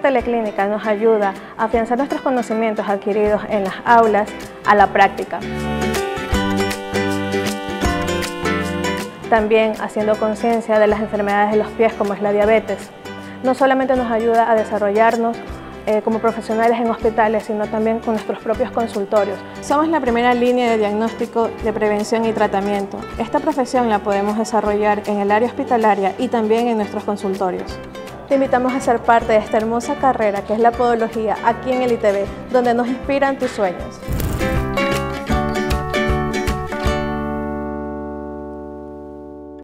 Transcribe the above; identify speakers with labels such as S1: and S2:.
S1: teleclínica nos ayuda a afianzar nuestros conocimientos adquiridos en las aulas a la práctica. También haciendo conciencia de las enfermedades de los pies como es la diabetes. No solamente nos ayuda a desarrollarnos eh, como profesionales en hospitales, sino también con nuestros propios consultorios. Somos la primera línea de diagnóstico de prevención y tratamiento. Esta profesión la podemos desarrollar en el área hospitalaria y también en nuestros consultorios. Te invitamos a ser parte de esta hermosa carrera que es la podología aquí en el ITV, donde nos inspiran tus sueños.